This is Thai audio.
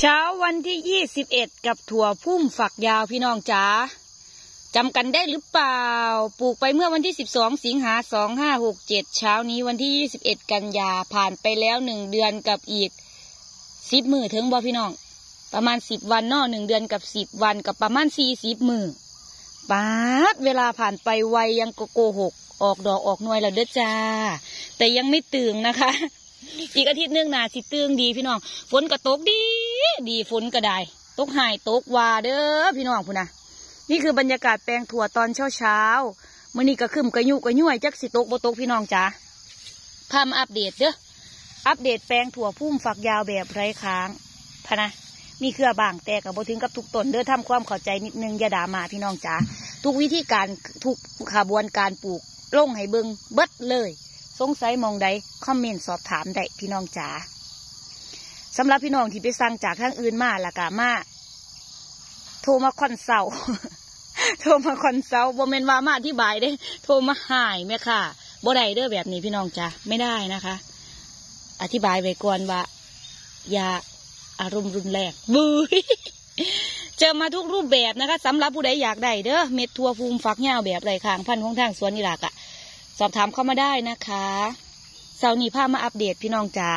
เช้าวันที่ยี่สิบเอ็ดกับถั่วพุ่มฝักยาวพี่น้องจ๋าจำกันได้หรือเปล่า ปลูกไปเมื่อวันที่สิบสองสิงหาสองห้าหกเจ็ดเช้านี้วันที่ยี่สิบเอ็ดกันยาผ่านไปแล้วหนึ่งเดือนกับอีกสิบมือถึงบ่พี่น้อง ประมาณสิบวันนอหนึ่งเดือนกับสิบวันกับประมาณสี่สิบมือปาดเวลาผ่านไปไวยังโกหก ออกดอกออกหน่วยแล้วเด้อจ้า แต่ยังไม่ตื่นนะคะ อีกอาทิตย์นึงนาสิตื่นดีพี่น้องฝนก็ตกดี ดีฝนก็ได้ ตกหายตกวาเด้อพี่น้องพูนนะนี่คือบรรยากาศแปลงถั่วตอนเช้าเช้ามื่อนี้ก็ขึ้นกระยุกระยุ่ยจักสิตกบ่ตกพี่น้องจ้าพามอัปเดตเด้ออัปเดตแปลงถั่วพุ่มฝักยาวแบบไร้ค้างพะนะมีเครือบางแต่กับบ่ถึงกับทุกตนเด้อทำความเข้าใจนิดนึงอย่าด่ามาพี่น้องจ๋าทุกวิธีการทุกขบวนการปลูกลงให้เบิงเบิดเลย สงสัยมองใดคอมเมนต์สอบถามได้พี่น้องจ๋า สำหรับพี่น้องที่ไปสั่งจากทางอื่นมาละกามาโทรมาคอนเซาโทรมาคอนเซาบ่เมนว่ามาอธิบายได้ โทรมาหายแม่ค่ะบ่ได้เด้อแบบนี้พี่น้องจ๋าไม่ได้นะคะ อธิบายไว้ก่อนว่าอย่าอารมณ์รุนแรงบุยเจอมาทุกรูปแบบนะคะสำหรับผู้ใดอยากได้เด้อเม็ดทั่วฟูมฟักยาแบบไรข้างพันของทางสวนนี่หลักอะสอบถามเข้ามาได้นะคะเสาร์นี้พามาอัปเดตพี่น้องจ๋า